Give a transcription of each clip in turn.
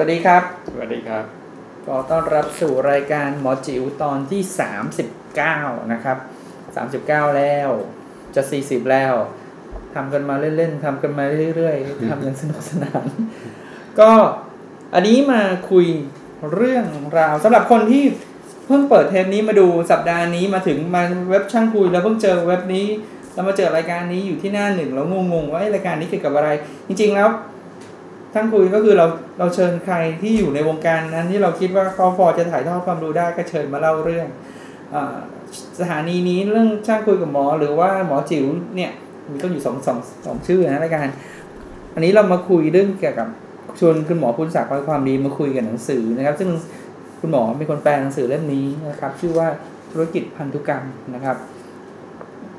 วัสดีครับ สวัสดีครับก็ต้อนรับสู่รายการหมอจิ๋วตอนที่ 39 นะครับ 39 แล้ว จะ 40 แล้วทำกันมาเล่นๆทำกันมาเรื่อยๆทำกันสนุกสนาน ก็อันนี้มาคุยเรื่องราวสำหรับคนที่เพิ่งเปิดเทปนี้มาดูสัปดาห์นี้มาถึงมาเว็บช่างคุยแล้วเพิ่งเจอเว็บนี้แล้วมาเจอรายการนี้อยู่ที่หน้าหนึ่งแล้วงงๆว่าเอ๊ะรายการนี้เกี่ยวกับอะไร จริง ๆ แล้ว ทั้งคุยก็คือเราเราเชิญใครที่อยู่ในวงการนั้นที่เราคิดว่าเขาพอจะถ่ายทอดความรู้ได้ก็เชิญมาเล่าเรื่องอสถานีนี้เรื่องช่างคุยกับหมอ หรือว่าหมอจิ๋วเนี่ยมีก็องอยู่สองสองสองชื่อนะรายการอันนี้เรามาคุยเรื่องเกี่ยวกับชวนคุณหมอพุทธศักดิ์ความดีมาคุยกับหนังสือนะครับ ซึ่งคุณหมอเป็นคนแปลหนังสือเล่มนี้นะครับ ชื่อว่าธุรกิจพันธุกรรมนะครับ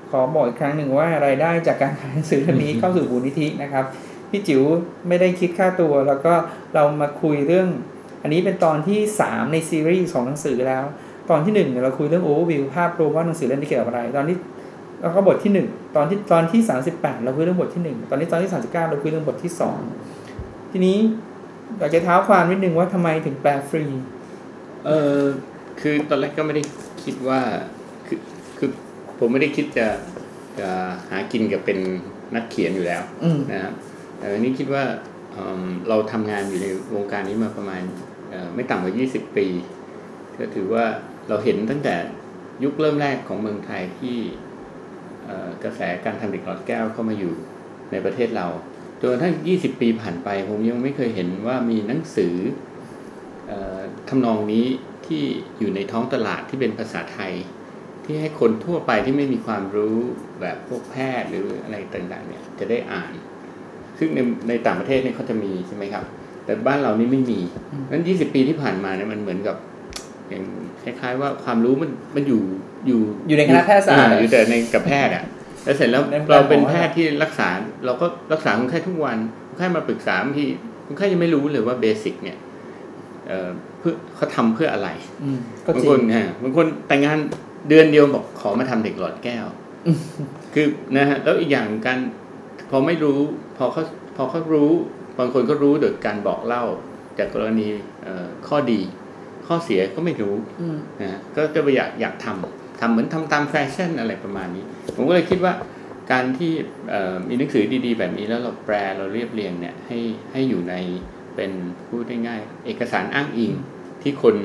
ขอบอกอีกครั้งหนึ่งว่ารายได้จากการขายหนังสือเล่มนี้เข้าสู่มูลนิธินะครับ พี่จิ๋วไม่ได้คิดค่าตัว แล้วก็เรามาคุยเรื่อง อันนี้เป็นตอนที่ 3 ในซีรีส์ของหนังสือแล้ว ตอนที่1เนี่ยเราคุยเรื่องโอเวอร์วิวภาพรวมว่าหนังสือเล่มนี้เกี่ยวกับอะไร ตอนที่แล้วก็บทที่ 1 ตอนที่ตอนที่ 38 เราคุยเรื่องบทที่ 1 ตอนนี้ตอนที่ 39 เราคุยเรื่องบทที่ 2 ทีนี้อยากจะเท้าความนิดนึงว่าทำไมถึงแปลฟรี เออคือตอนแรกก็ไม่ได้คิดว่าคือคือผมไม่ได้คิดจะจะหากินกับเป็นนักเขียนอยู่แล้วอืมนะครับ แต่อันนี้คิดว่าเเราทำงานอยู่ในวงการนี้มาประมาณไม่ต่ำกว่า 20 ปี ก็ถือว่าเราเห็นตั้งแต่ยุคเริ่มแรกของเมืองไทยที่กระแสการทำเด็กหลอดแก้วเข้ามาอยู่ในประเทศเราจนกระทั่ง 20 ปีผ่านไป ผมยังไม่เคยเห็นว่ามีหนังสืออทำนองนี้ที่อยู่ในท้องตลาดที่เป็นภาษาไทย ที่ให้คนทั่วไปที่ไม่มีความรู้แบบพวกแพทย์หรืออะไรต่างๆเนี่ยจะได้อ่าน ซึ่งในในต่างประเทศเนี่ยเขาจะมีใช่ไหมครับ แต่บ้านเรานี่ไม่มีอืมนั้น20ปีที่ผ่านมาเนี่ยมันเหมือนกับอย่างคล้ายๆว่าความรู้มันมันอยู่อยู่อยู่ในคณะแพทยศาสตร์อ่อยู่แต่ในกับแพทย์อะแล้วเสร็จแล้วในวงการเราเป็นหมอแพทย์ที่รักษา เราก็รักษาคนไข้ทุกวันคนไข้มาปรึกษาบางทีคนไข้ยังไม่รู้เลยว่า basic เนี่ยเอ่อเพื่อเขาทำเพื่ออะไรอืมก็บางคนจริคนงฮะบางคนแต่งงานเดือนเดียวบอกขอมาทำเด็กหลอดแก้วอืมคือนะฮะแล้วอีกอย่างการ พอไม่รู้พอเขาพอเขารู้ บางคนก็รู้โดยการบอกเล่า จากกรณีเอ่อข้อดี ข้อเสียก็ไม่รู้อืมนะฮะก็จะไปอยากอยากทำทำเหมือนทำตามแฟชั่นอะไรประมาณนี้ ผมก็เลยคิดว่าการที่เอ่อมีหนังสือดีๆ แบบนี้แล้วเราแปลเราเรียบเรียงเนี่ยให้ให้อยู่ในเป็นพูดง่ายๆเอกสารอ้างอิงที่คน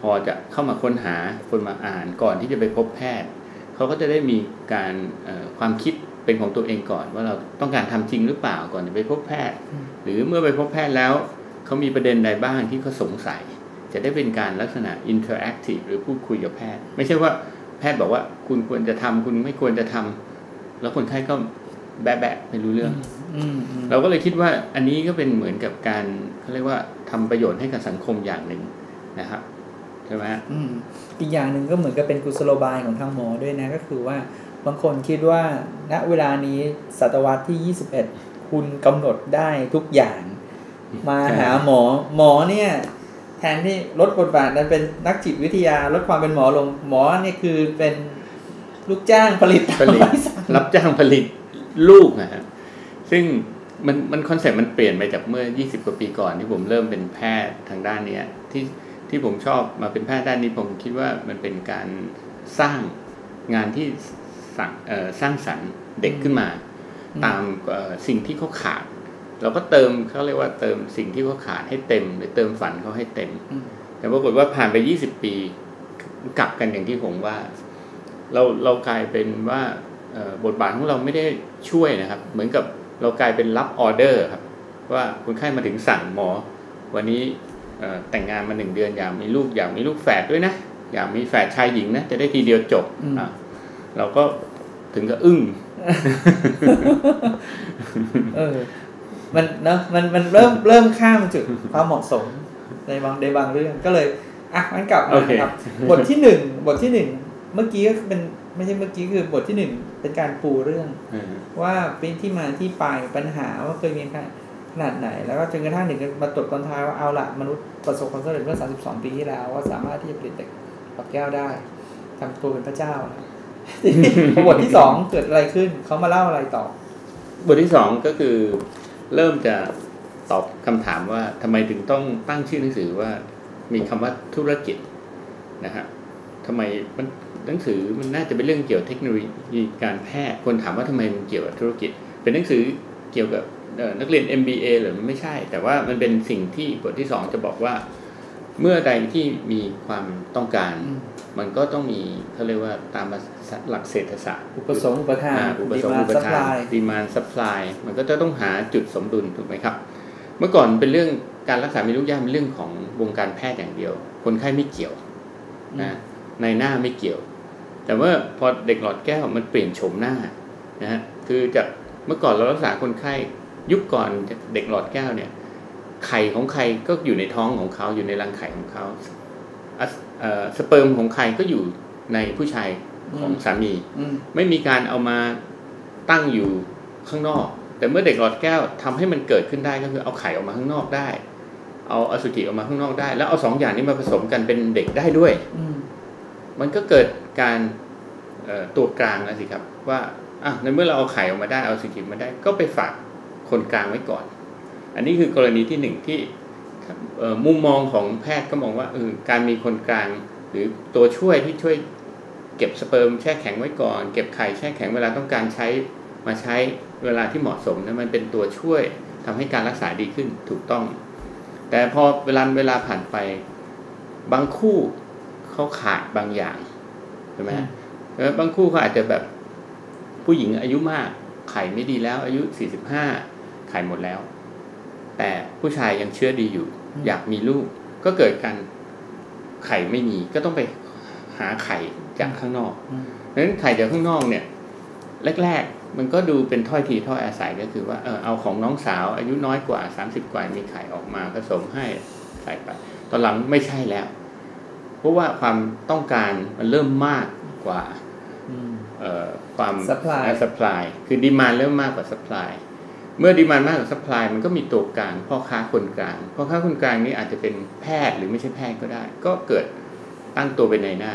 พอจะเข้ามาค้นหาคนมาอ่านก่อนที่จะไปพบแพทย์ เขาก็จะได้มีการเอ่อความคิด เป็นของตัวเองก่อน ว่าเราต้องการทำจริงหรือเปล่าก่อนจะไปพบแพทย์อืมหรือเมื่อไปพบแพทย์แล้วเขามีประเด็นใดบ้างที่เขาสงสัย จะได้เป็นการลักษณะ interactive หรือพูดคุยกับแพทย์ ไม่ใช่ว่าแพทย์บอกว่าคุณควรจะทำคุณไม่ควรจะทำแล้วคนไข้ก็แบะแบะไม่รู้เรื่องอืมอืมเราก็เลยคิดว่าอันนี้ก็เป็นเหมือนกับการเขาเรียกว่าทำประโยชน์ให้กับสังคมอย่างหนึ่งนะครับใช่ไหมฮะอืมอีกอย่างหนึ่งก็เหมือนกับเป็นกุศโลบายของทางหมอด้วยนะก็คือว่า บางคนคิดว่าณเวลานี้ศตวรรษที่ 21 คุณกำหนดได้ทุกอย่าง มาหาหมอหมอเนี่ยแทนที่ลดบทบาทนั้นเป็นนักจิตวิทยาลดความเป็นหมอลงหมอเนี่ยคือเป็นลูกจ้างผลิตผลิตตามใบสั่งรับจ้างผลิตลูกนะฮะซึ่งมันมัน conceptมันเปลี่ยนไปจากเมื่อ 20 กว่าปีก่อนที่ผมเริ่มเป็นแพทย์ทางด้านเนี้ยที่ที่ผมชอบมาเป็นแพทย์ด้านนี้ผมคิดว่ามันเป็นการสร้างงานที่ สร้างเอ่อสร้างสรรค์เด็กขึ้นมา ตามเอ่อสิ่งที่เขาขาด เราก็เติมเขาเรียกว่าเติมสิ่งที่เขาขาดให้เต็มหรือเติมฝันเขาให้เต็มอืมแต่ปรากฏว่าผ่านไป 20 ปีกลับกันอย่างที่ผมว่า เราเรากลายเป็นว่าเอ่อบทบาทของเราไม่ได้ช่วยนะครับ เหมือนกับเรากลายเป็นรับออเดอร์ครับ ว่าคนไข้มาถึงสั่งหมอ วันนี้เอ่อแต่งงานมาหนึ่งเดือนอยากมีลูกอยากมีลูกแฝดด้วยนะ อยากมีแฝดชายหญิงนะจะได้ทีเดียวจบอืมอะเราก็ ถึงกับอึ้งเออ มันเนอะมันมันเริ่มเริ่มข้ามจุดความเหมาะสมในบางในบางเรื่องก็เลยอะมันกลับโอมาเคครับบทที่หนึ่งบทที่หนึ่งเมื่อกี้ก็เป็นไม่ใช่เมื่อกี้คือบทที่หนึ่งเป็นการปูเรื่องเออว่าเป็นที่มาที่ไปปัญหาว่าเคยมีขนาดไหน แล้วก็จนกระทั่งหนึ่งมาตรวจตอนท้ายว่าเอาละมนุษย์ประสบความสำเร็จเมื่อ 32 ปีที่แล้ว ว่าสามารถที่จะผลิตเด็กหลอดแก้วได้ทำตัวเป็นพระเจ้านะทีนี้พอ บทที่สองเกิดอะไรขึ้นเขามาเล่าอะไรต่อ บทที่สองก็คือเริ่มจะตอบคำถามว่าทำไมถึงต้องตั้งชื่อหนังสือว่ามีคำว่าธุรกิจนะฮะทำไมมันหนังสือมันน่าจะเป็นเรื่องเกี่ยวกับเทคโนโลยีการแพทย์คนถามว่าทำไมมันเกี่ยวกับธุรกิจ เป็นหนังสือเกี่ยวกับนักเรียน MBA หรือไม่ใช่ แต่ว่ามันเป็นสิ่งที่บทที่สองจะบอกว่า เมื่อใดที่มีความต้องการ มันก็ต้องมีเขาเรียกว่าตามหลักเศรษฐศาสตร์ อุปสงค์อุปทานอุปสงค์อุปทาน demand supply มันก็จะต้องหาจุดสมดุลถูกไหมครับ เมื่อก่อนเป็นเรื่องการรักษามีลูกยากเป็นเรื่องของวงการแพทย์อย่างเดียว คนไข้ไม่เกี่ยวนะนายหน้าไม่เกี่ยว แต่ว่าพอเด็กหลอดแก้วมันเปลี่ยนโฉมหน้านะฮะคือจากเมื่อก่อนเรารักษาคนไข้ยุคก่อนเด็กหลอดแก้วเนี่ยไข่ของใครก็อยู่ในท้องของเขาอยู่ในรังไข่ของเขา สเปิร์มของใครก็อยู่ในผู้ชายของสามี ไม่มีการเอามาตั้งอยู่ข้างนอก แต่เมื่อเด็กหลอดแก้วทำให้มันเกิดขึ้นได้ก็คือเอาไข่ออกมาข้างนอกได้ เอาอสุจิออกมาข้างนอกได้ แล้วเอาสองอย่างนี้มาผสมกันเป็นเด็กได้ด้วยมันก็เกิดการตัวกลางแล้วสิครับ ว่าอะในเมื่อเราเอาไข่ออกมาได้เอาอสุจิมาได้ ก็ไปฝากคนกลางไว้ก่อน อันนี้คือกรณีที่หนึ่งที่ มุมมองของแพทย์ก็มองว่าการมีคนกลาง หรือตัวช่วยที่ช่วยเก็บสเปิร์มแช่แข็งไว้ก่อน เก็บไข่แช่แข็งเวลาต้องการใช้มาใช้เวลาที่เหมาะสมนะมันเป็นตัวช่วยทำให้การรักษาดีขึ้นถูกต้อง แต่พอเวลาเวลาผ่านไปบางคู่เขาขาดบางอย่างใช่ไหมแล้วบางคู่เขาอาจจะแบบผู้หญิงอายุมากไข่ไม่ดีแล้ว อายุสี่สิบห้าไข่หมดแล้ว แต่ผู้ชายยังเชื่อดีอยู่ อยากมีลูก ก็เกิดการไข่ไม่มีก็ต้องไปหาไข่จากข้างนอกเพราะฉะนั้นไข่จากข้างนอกเนี่ย แรก ๆ มันก็ดูเป็นถ้อยทีถ้อยอาศัยก็คือว่าเออเอาของน้องสาว อายุน้อยกว่าสามสิบกว่ามีไข่ออกมาผสมให้ใส่ไป ตอนหลังไม่ใช่แล้ว เพราะว่าความต้องการมันเริ่มมากกว่าความ supply supply คือดีมานเริ่มมากกว่า supply เมื่อดีมานมากกว่า supply มันก็มีตัวกลางพ่อค้าคนกลางพ่อค้าคนกลางนี้อาจจะเป็นแพทย์หรือไม่ใช่แพทย์ก็ได้ ก็เกิดตั้งตัวเป็นในหน้า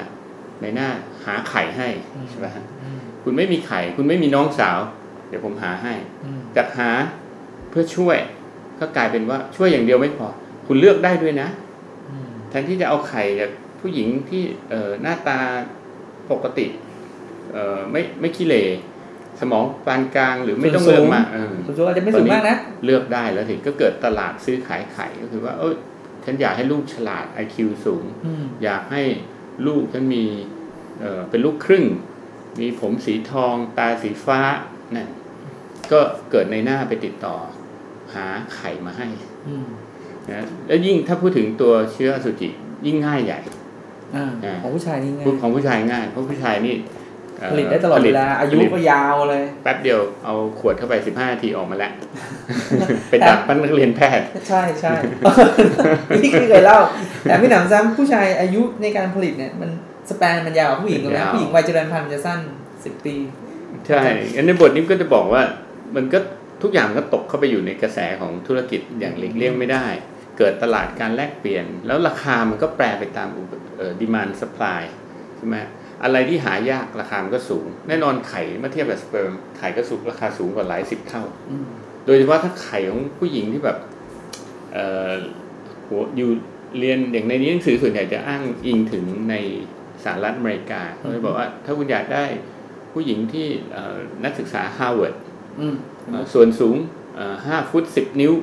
ในหน้าหาไข่ให้ใช่ไหมฮะคุณไม่มีไข่คุณไม่มีน้องสาว เดี๋ยวผมหาให้จากหาเพื่อช่วย ก็กลายเป็นว่าช่วยอย่างเดียวไม่พอ คุณเลือกได้ด้วยนะแทนที่จะเอาไข่จากผู้หญิงที่เอหน้าตาปกติเอไม่ไม่ขี้เหร่ สมองปานกลางหรือไม่ต้องเลือกมากสูงอาจจะไม่สูงมากนะเลือกได้แล้วถึงก็เกิดตลาดซื้อขายไข่ก็คือว่า เออฉันอยากให้ลูกฉลาดไอคิวสูง อยากให้ลูกฉันมีเออเป็นลูกครึ่ง มีผมสีทองตาสีฟ้านี่ก็เกิดในหน้าไปติดต่อ หาไข่มาให้นะแล้วยิ่งถ้าพูดถึงตัวเชื้อสุจิยิ่งง่ายใหญ่ของผู้ชายนี่ง่ายของผู้ชายง่ายเพราะผู้ชายนี่ ผลิตได้ตลอดเวลาอายุก็ยาวเลย แป๊บเดียวเอาขวดเข้าไปสิบห้านาทีออกมาแล้วเป็นดักปั้นนักเรียนแพทย์ ใช่ใช่นี่คือเคยเล่าแต่พี่หนำซ้ำผู้ชายอายุในการผลิตเนี่ยมันสเปนมันยาวกว่าผู้หญิงเลยนะผู้หญิงวัยเจริญพันธุ์จะสั้นสิบปี ใช่อันในบทนี้ก็จะบอกว่ามันก็ทุกอย่างก็ตกเข้าไปอยู่ในกระแสของธุรกิจอย่างหลีกเลี่ยงไม่ได้ เกิดตลาดการแลกเปลี่ยน แล้วราคามันก็แปรไปตามดีมานสป라이ใช่ไหม อะไรที่หายากราคามันก็สูง แน่นอนไข่เมื่อเทียบกับสเปิร์มไข่ก็สูงราคาสูงกว่าหลายสิบเท่าโดยเฉพาะถ้าไข่ของผู้หญิงที่แบบเอ่อหัวอยู่เรียนอย่างในนี้หนังสือส่วนใหญ่จะอ้างอิงถึงในสหรัฐอเมริกาเขาจะบอกว่า ถ้าคุณอยากได้ผู้หญิงที่นักศึกษาฮาร์วาร์ดส่วนสูงห้าฟุตสิบนิ้ว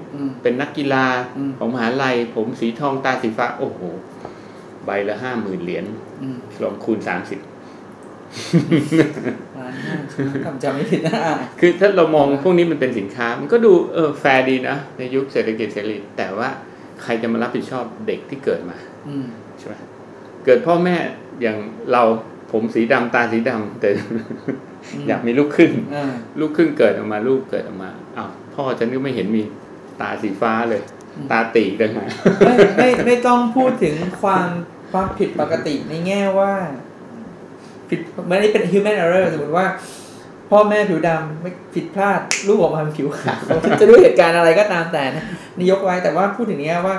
เป็นนักกีฬาของมหาลัย ผมสีทองตาสีฟ้า โอ้โห ใบละห้าหมื่นเหรียญลองคูณสามสิบ ล้านห้าทำจำไม่ผิดนะคือถ้าเรามองพวกนี้มันเป็นสินค้า มันก็ดูเออแฟร์ดีนะในยุคเศรษฐกิจเสรีแต่ว่าใครจะมารับผิดชอบเด็กที่เกิดมาใช่ไหมเกิดพ่อแม่อย่างเราผมสีดำตาสีดำแต่อยากมีลูกครึ่งลูกครึ่งเกิดออกมาลูกเกิดออกมาอ้าวพ่อฉันก็ไม่เห็นมีตาสีฟ้าเลย ตาตีกันมาไม่ไม่ไม่ต้องพูดถึงความความผิดปกติในแง่ว่า ผิดไม่ได้เป็น human error สมมติว่า พ่อแม่ผิวดำไม่ผิดพลาดลูกออกมาเป็นผิวขาวจะด้วยเหตุการณ์อะไรก็ตามแต่นะนี่ยกไว้แต่ว่าพูดถึงนี้ว่า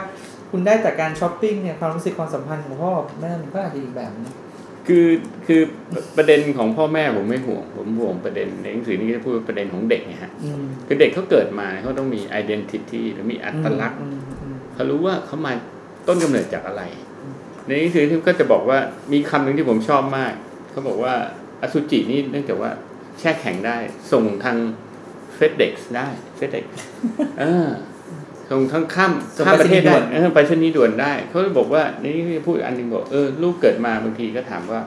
คุณได้จากการช้อปปิ้งเนี่ยความรู้สึกความสัมพันธ์ของพ่อแม่มันก็อาจจะอีกแบบนึงคือคือประเด็นของพ่อแม่ผมไม่ห่วง ผมห่วงประเด็นในหนังสือนี้จะพูดประเด็นของเด็กไงฮะอืมคือเด็กเขาเกิดมาเขาต้องมี identity หรือมีอัตลักษณ์อืมอืมเขารู้ว่าเขามาต้นกำเนิดจากอะไร ในหนังสือที่ก็จะบอกว่ามีคำหนึ่งที่ผมชอบมาก เขาบอกว่าอสุจินี่เนื่องจากว่าแช่แข็งได้ ส่งทางเฟดเด็กได้เฟดเด็กเออส่งทางข้ามข้ามประเทศได้เออไปชนีย์ด่วนได้ เขาเลยบอกว่าในนี้พูดอันหนึงบอกเออลูกเกิดมาบางทีก็ถามว่า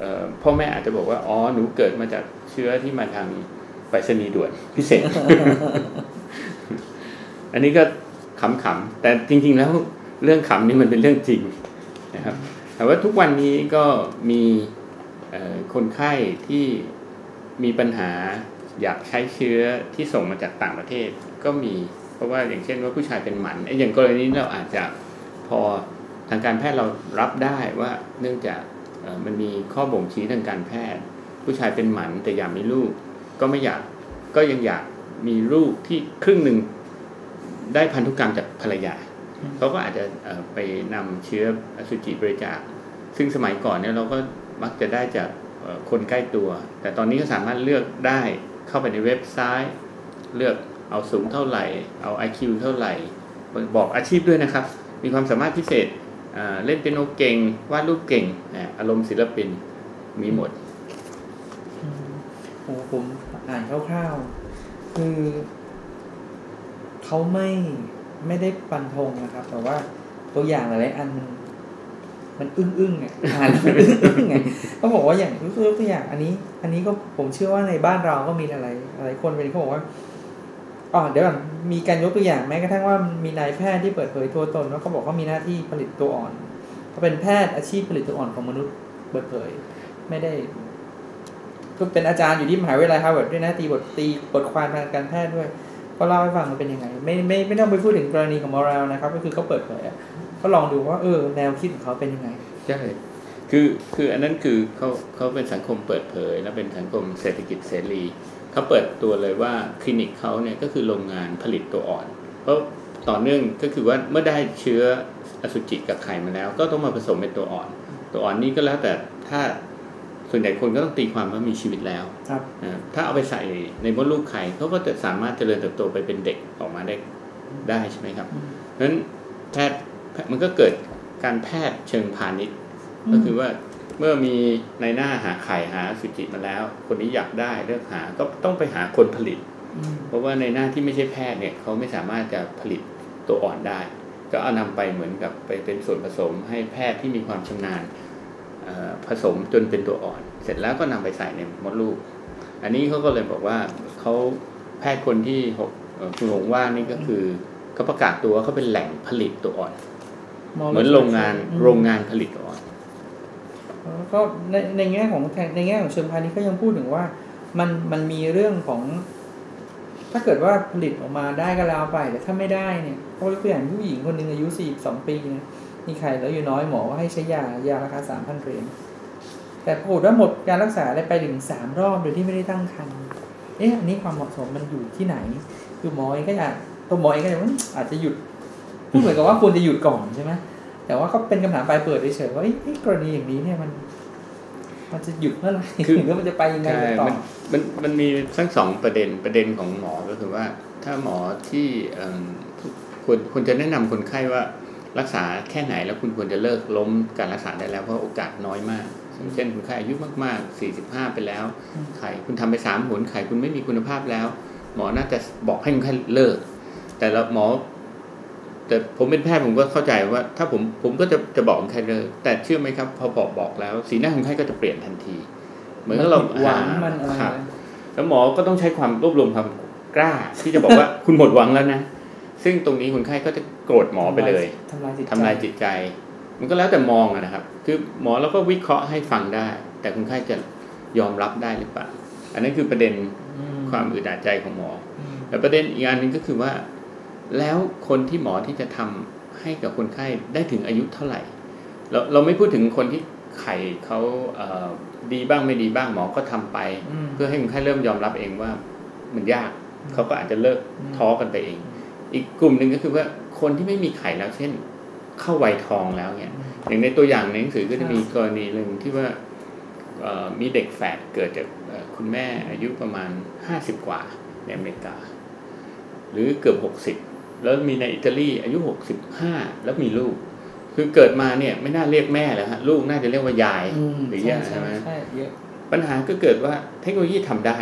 เออพ่อแม่อาจจะบอกว่าอ๋อหนูเกิดมาจากเชื้อที่มาทางไปชนีย์ด่วนพิเศษ อันนี้ก็ขำๆแต่จริง ๆ แล้วเรื่องขำนี่มันเป็นเรื่องจริงนะครับแต่ว่าทุกวันนี้ก็มีเอ่อ คนไข้ที่มีปัญหาอยากใช้เชื้อที่ส่งมาจากต่างประเทศก็มี เพราะว่าอย่างเช่นว่าผู้ชายเป็นหมันไอ้อย่างกรณีนี้เราอาจจะพอทางการแพทย์เรารับได้ว่าเนื่องจากมันมีข้อบ่งชี้ทางการแพทย์ ผู้ชายเป็นหมันแต่อยากมีลูก ก็ไม่อยากก็ยังอยากมีลูกที่ครึ่งหนึ่งได้พันธุกรรมจากภรรยาเขาก็อาจจะไปนำเชื้ออสุจิบริจาคซึ่งสมัยก่อนเนี่ยเราก็ มักจะได้จากคนใกล้ตัว แต่ตอนนี้ก็สามารถเลือกได้เข้าไปในเว็บไซต์ เลือกเอาสูงเท่าไหร่ เอา IQ เท่าไหร่ บอกอาชีพด้วยนะครับ มีความสามารถพิเศษเล่นเปียโนเก่งวาดรูปเก่งอารมณ์ศิลปินมีหมดอืมโอ้ผมอ่านคร่าวๆ คือเขาไม่ไม่ได้ปันธงนะครับ แต่ว่าตัวอย่างหลายๆอัน มันอึ้งอึ้งๆเนี่ยอ่านแล้วมันอึ้งไงเขาบอกว่าอย่างยกตัวอย่างอันนี้ อันนี้ก็ผมเชื่อว่าในบ้านเราก็มีหลายๆหลายคนเป็นเขาบอกว่าอ๋อเดี๋ยวก่อนมีการยกตัวอย่างแม้กระทั่งว่ามีนายแพทย์ที่เปิดเผยตัวตนว่าเขาบอกเขามีหน้าที่ผลิตตัวอ่อนเขาเป็นแพทย์อาชีพผลิตตัวอ่อนของมนุษย์เปิดเผย ไม่ได้ก็เป็นอาจารย์อยู่ที่มหาวิทยาลัยฮาร์วาร์ดด้วยนะตีบทตีบทความทางการแพทย์ด้วยก็เล่าให้ฟังมันเป็นยังไง ไม่ไม่ไม่ต้องไปพูดถึงกรณีของ moral นะครับ ก็คือเขาเปิดเผย ก็ลองดูว่าเออแนวคิดของเขาเป็นยังไงใช่คือคืออันนั้นคือเขาเขาเป็นสังคมเปิดเผย และเป็นสังคมเศรษฐกิจเสรีเขาเปิดตัวเลยว่าคลินิกเขาเนี่ยก็คือโรงงานผลิตตัวอ่อน เพราะต่อเนื่องก็คือว่าเมื่อได้เชื้ออสุจิกับไข่มาแล้ว ก็ต้องมาผสมเป็นตัวอ่อน ตัวอ่อนนี้ก็แล้วแต่ถ้าส่วนใหญ่คนก็ต้องตีความว่ามีชีวิตแล้วครับนะถ้าเอาไปใส่ในมดลูกไข่เขาก็จะสามารถเจริญเติบโตไปเป็นเด็กออกมาได้ได้ใช่ไหมครับอืมเพราะฉะนั้นแพทย์ มันก็เกิดการแพทย์เชิงพาณิชย์ ก็คือว่าเมื่อมีในหน้าหาไข่หาสุจิมาแล้ว คนนี้อยากได้เลือกหาก็ต้องไปหาคนผลิตอืมเพราะว่าในหน้าที่ไม่ใช่แพทย์เนี่ยเขาไม่สามารถจะผลิตตัวอ่อนได้ ก็เอานำไปเหมือนกับไปเป็นส่วนผสมให้แพทย์ที่มีความชำนาญเอ่อผสมจนเป็นตัวอ่อน เสร็จแล้วก็นำไปใส่ในมดลูก อันนี้เขาก็เลยบอกว่าเขาแพทย์คนที่หกเอ่อคุณหงว่านี่ก็คือเขาประกาศตัวว่าเขาเป็นแหล่งผลิตตัวอ่อน เหมือนโรงงานอืมโรงงานผลิตตัวอ่อนแล้วก็ในในแง่ของในแง่ของเชิงพาณิชย์ก็ยังพูดถึงว่า มันมันมีเรื่องของ ถ้าเกิดว่าผลิตออกมาได้ก็แล้วไป แต่ถ้าไม่ได้เนี่ยเขายกตัวอย่างผู้หญิงคนหนึ่งอายุสี่สองปีเนี่ยมีไข่แล้วอยู่น้อยหมอว่าให้ใช้ยายาราคาสามพันเหรียญแต่ปรากฏว่าหมดการรักษาได้ไปถึงสามรอบโดยที่ไม่ได้ตั้งครรภ์เอ๊ะอันนี้ความเหมาะสมมันอยู่ที่ไหน คือหมอเองก็อยากตัวหมอเองก็อยากว่าอาจจะหยุด พูดเหมือนกับว่าควรจะหยุดก่อนใช่ไหมแต่ว่าก็เป็นคำถามปลายเปิดเฉยๆว่าเอ้ยเอ้ยกรณีอย่างนี้เนี่ยมัน มันจะหยุดเมื่อไหร่คือหรือมันจะไปยังไงใช่กันต่อมันมันมันมีทั้งสองประเด็นประเด็นของหมอก็คือว่า ถ้าหมอที่เอิ่มควรควรจะแนะนำคนไข้ว่ารักษาแค่ไหนแล้วคุณควรจะเลิกล้มการรักษาได้แล้วเพราะโอกาสน้อยมากเช่นคนไข้อายุมากๆ 45 ไปแล้วอืมไข่คุณทำไปสามหนไข่คุณไม่มีคุณภาพแล้ว หมอน่าจะบอกให้คนไข้เลิก แต่ละหมอ แต่ผมเป็นแพทย์ผมก็เข้าใจว่า ถ้าผมผมก็จะจะบอกคนไข้เลิกแต่เชื่อไหมครับ พอบอกบอกแล้ว สีหน้าคนไข้ก็จะเปลี่ยนทันที เหมือนกับเราหวังมันอะไรครับนะแล้วหมอก็ต้องใช้ความรวบรวมความกล้า ที่จะบอกว่าคุณหมดหวังแล้วนะซึ่งตรงนี้คนไข้ก็จะโกรธหมอไปเลยทำลายจิตใจทำลายจิตใจ มันก็แล้วแต่มองอะนะครับ คือหมอเราก็วิเคราะห์ให้ฟังได้ แต่คนไข้จะยอมรับได้หรือเปล่า อันนั้นคือประเด็นอืความอึดอัดใจของหมออืมแต่ประเด็นอีกอันหนึงก็คือว่า แล้วคนที่หมอที่จะทำให้กับคนไข้ได้ถึงอายุเท่าไหร่ เราเราไม่พูดถึงคนที่ไข่เขาเอ่อดีบ้างไม่ดีบ้างหมอก็ทำไปอืมเพื่อให้คนไข้เริ่มยอมรับเองว่ามันยากเขาก็อาจจะเลิกอืมท้อกันไปเอง อีกกลุ่มหนึ่งก็คือว่าคนที่ไม่มีไข่แล้วเช่น เข้าวัยทองแล้วเนี่ยอย่างในตัวอย่างในหนังสือก็จะมีกรณีหนึ่งที่ว่าเอ่อมีเด็กแฝดเกิดจากเอ่อคุณแม่อายุประมาณห้าสิบกว่าในอเมริกา หรือเกือบหกสิบ แล้วมีในอิตาลีอายุหกสิบห้าแล้วมีลูก คือเกิดมาเนี่ยไม่น่าเรียกแม่แล้วฮะลูกน่าจะเรียกว่ายายอืมหรือใช่ย่าใช่ใช่ไหมใช่เยอะปัญหาก็เกิดว่าเทคโนโลยีทำได้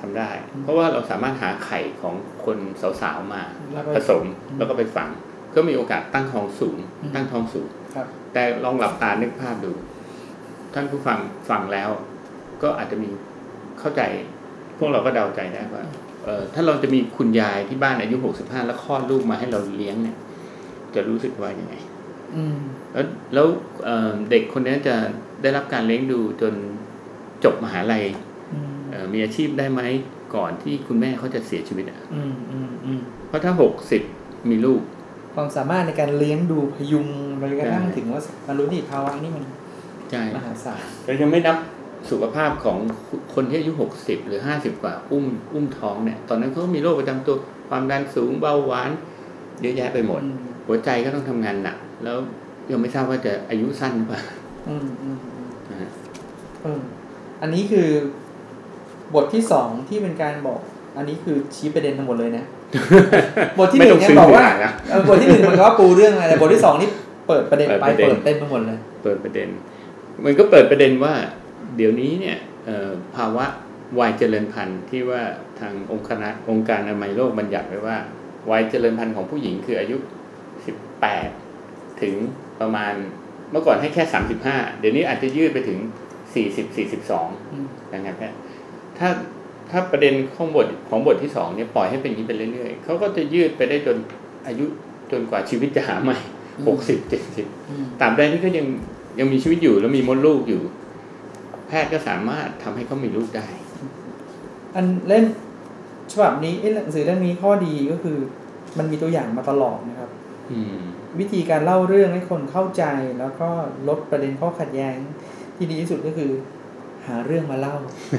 ทำได้อืมเพราะว่าเราสามารถหาไข่ของคนสาวๆมาแล้วก็ผสมอืมแล้วก็ไปฝัง ก็มีโอกาสตั้งท้องสูงอืมตั้งท้องสูงครับแต่ลองหลับตานึกภาพดู ท่านผู้ฟังฟังแล้ว ก็อาจจะมีเข้าใจ พวกเราก็เดาใจได้ว่าเออ ถ้าเราจะมีคุณยายที่บ้านอายุหกสิบห้าแล้วคลอดลูกมาให้เราเลี้ยงเนี่ย จะรู้สึกว่ายังไงอืมแล้วแล้วเอ่อเด็กคนนี้จะได้รับการเลี้ยงดูจนจบมหาลัยอืมเอ่อมีอาชีพได้ไหมก่อนที่คุณแม่เขาจะเสียชีวิตอะอืมอืมอืมเพราะถ้าหกสิบมีลูก ความสามารถในการเลี้ยงดูพยุงไปกระทั่งใช่ถึงว่าบรรลุนิติภาวะนี่มันใช่มหาศาลเรายังไม่นับ สุขภาพของคนที่อายุหกสิบหรือห้าสิบกว่า อุ้มอุ้มท้องเนี่ย ตอนนั้นเขาก็มีโรคประจำตัวความดันสูงเบาหวาน เยอะแยะไปหมดอืมหัวใจก็ต้องทำงานหนัก แล้วยังไม่ทราบว่าจะอายุสั้นหรือเปล่าอืมอืมอืมนะฮะเอออันนี้คือบทที่สองที่เป็นการบอก อันนี้คือชี้ประเด็นทั้งหมดเลยนะ บทที่หไม่นึ่ต้องงเนี่ยซื้อบอกว่าหนังนะเออบทที่หนึ่งมันก็ว่าปูเรื่องอะไรแต่บทที่สองนี่เปิดประเด็นไปเปิดประเด็นเปิดเต็มไปหมดเลย เปิดประเด็น มันก็เปิดประเด็นว่า เดี๋ยวนี้เนี่ยเอ่อภาวะวัยเจริญพันธุ์ที่ว่าทางองค์คณะองค์การอนามัยโลกบัญญัติไว้ว่าวัยเจริญพันธุ์ของผู้หญิงคืออายุ 18 ถึงประมาณเมื่อก่อนให้แค่ 35 เดี๋ยวนี้อาจจะยืดไปถึง 40 42อืมอย่างนั้นแค่ถ้าถ้าประเด็นของบทของบทที่สองเนี่ยปล่อยให้เป็นอย่างนี้ไปเรื่อยๆเขาก็จะยืดไปได้จนอายุจนกว่าชีวิตจะหาใหม่ 60 70อืมตราบใดที่เขายังยังมีชีวิตอยู่แล้วมีมดลูกอยู่ แพทย์ก็สามารถทำให้เขามีลูกได้ อันเล่มฉบับนี้เอ้ยหนังสือเล่มนี้ข้อดีก็คือ มันมีตัวอย่างมาตลอดนะครับอืมวิธีการเล่าเรื่องให้คนเข้าใจแล้วก็ลดประเด็นข้อขัดแย้ง ที่ดีที่สุดก็คือ หาเรื่องมาเล่า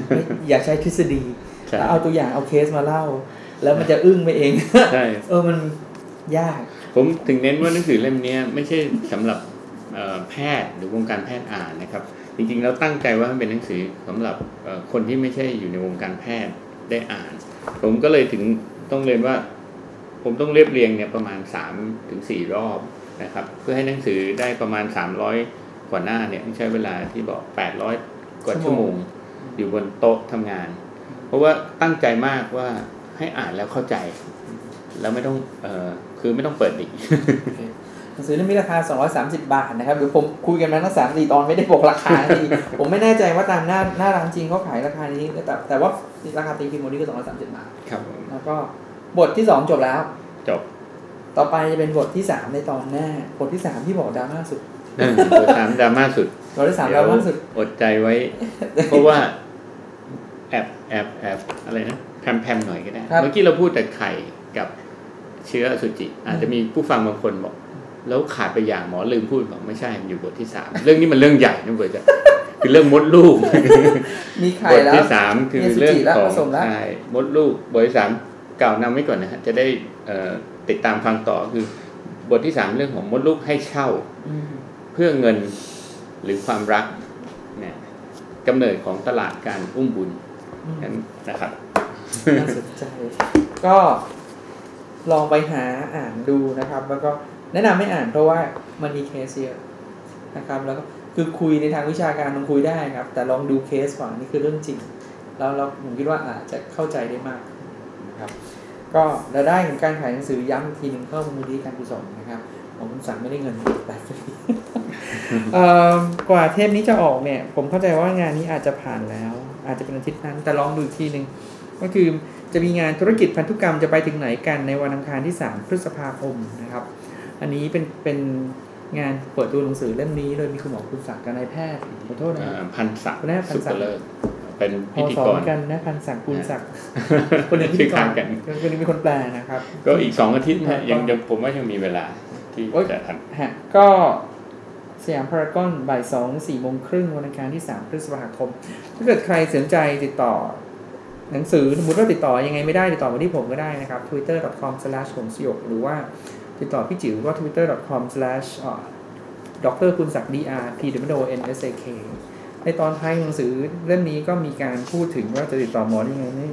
ไม่อย่าใช้ทฤษฎีใช่แล้วเอาตัวอย่างเอาเคสมาเล่า แล้วมันจะอึ้งไปเองใช่เออมันยาก ผมถึงเน้นว่าหนังสือเล่มเนี้ยไม่ใช่สำหรับเอ่อแพทย์หรือวงการแพทย์อ่านนะครับ จริงๆเราตั้งใจว่ามันเป็นหนังสือสำหรับเอ่อคนที่ไม่ใช่อยู่ในวงการแพทย์ได้อ่าน ผมก็เลยถึงต้องเรียนว่า ผมต้องเรียบเรียงเนี่ยประมาณ3ถึง4รอบนะครับ เพื่อให้หนังสือได้ประมาณ 300 กว่าหน้าเนี่ยใช้เวลาที่บอก 800 กว่าชั่วโมง อยู่บนโต๊ะทำงาน เพราะว่าตั้งใจมากว่าให้อ่านแล้วเข้าใจ แล้วไม่ต้องเอ่อคือไม่ต้องเปิดดิ หนังสือเล่มนี้ราคา 230 บาทนะครับหรือผมคุยกันมาตั้งสามสี่ตอนไม่ได้บอกราคาทีผมไม่แน่ใจว่าตามหน้าหน้าร้านจริงเขาขายราคานี้แต่แต่ว่าราคาตีพิมพ์วันนี้คือ230 บาทครับผมแล้วก็บทที่2จบแล้ว จบ ต่อไปจะเป็นบทที่3ในตอนหน้า บทที่3ที่บอกดราม่าสุดเออตัวสามดราม่าสุดบทที่3ดราม่าสุดอดใจไว้ เพราะว่าแอบแอบแอบอะไรนะแพมแพมหน่อยก็ได้ครับเมื่อกี้เราพูดแต่ไข่กับเชื้ออสุจิ อาจจะมีผู้ฟังบางคนบอก แล้วขาดไปอย่างหมอลืมพูดบอกไม่ใช่มันอยู่บทที่สามเรื่องนี้มันเรื่องใหญ่นะเบิร์ตจะคือเรื่องมดลูกมีไข่บทแล้วที่สามคือเรื่องมีอสุจิแล้วของผสมแล้วใช่มดลูกบทที่สามกล่าวนำไว้ก่อนนะฮะจะได้เอ่อติดตามฟังต่อคือบทที่สามเรื่องของมดลูกให้เช่าอืมเพื่อเงินหรือความรักเนี่ยกำเนิดของตลาดการอุ้มบุญอืมนั้นนะครับน่าสนใจ ก็ลองไปหาอ่านดูนะครับ แล้วก็ แนะนำให้อ่านเพราะว่ามันมีเคสเยอะนะครับแล้วก็คือคุยในทางวิชาการลองคุยได้ครับ แต่ลองดูเคสก่อนนี่คือเรื่องจริง แล้วเราผมคิดว่าอาจจะเข้าใจได้มากนะครับก็รายได้ของการขายหนังสือย้ำอีกทีหนึ่งเข้ามูลนิธิการกุศลนะครับของคุณสั่งไม่ได้เงินแต่ฟรีเอ่อกว่าเทปนี้จะออกเนี่ย ผมเข้าใจว่างานนี้อาจจะผ่านแล้ว อาจจะเป็นอาทิตย์นั้นแต่ลองดูอีกทีหนึ่งก็คือจะมีงานธุรกิจพันธุกรรมจะไปถึงไหนกันในวันอังคารที่ 3 พฤษภาคมนะครับ อันนี้เป็นเป็นงานเปิดตัวหนังสือเล่มนี้ โดยมีคุณหมอคุณศักดิ์กับนายแพทย์ขอโทษนะเอ่อพันศักดิ์คุณแม่พันสุศักกดิ์เลิศเป็นพพิอธีสอกนรกันนะพันศักดิ์คุณศักดิ์คนหนึ่งพิชื่ธีอกคล้ายรกันคนหนึงเป็นคนแปลนะครับ ก็อีกสองอาทิตย์ครันะบยังยังผมว่ายังมีเวลาที่โอ๊ยจะทันฮะก็สยามพารากอนบ่ายสองสี่โมงครึ่งวันอังคารที่3พฤษภาคม ถ้าเกิดใครสนใจติดต่อ หนังสือสมมติว่าติดต่อยังไงไม่ได้ติดต่อมาที่ผมก็ได้นะครับ twitter.com slash หงสยกหรือว่า ติดต่อพี่จิ๋วก็ twitter.com slash ดรคุณศักดิ์ dr p w n s a k ในตอนท้ายหนังสือเล่มนี้ก็มีการพูดถึงว่าจะติดต่อหมอได้ไงนี่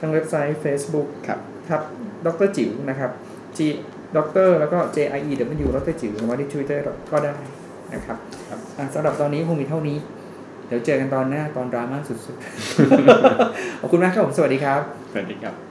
ทั้งเว็บไซต์ Facebook ครับทับดรจิ๋วนะครับ G ดรแล้วก็ J I E W ดรจิ๋วหรือว่าที่ Twitter ก็ได้นะครับครับอะสำหรับตอนนี้คงมีเท่านี้ เดี๋ยวเจอกันตอนหน้าตอนดราม่าสุดๆ ขอบคุณมากครับผมสวัสดีครับ สวัสดีครับ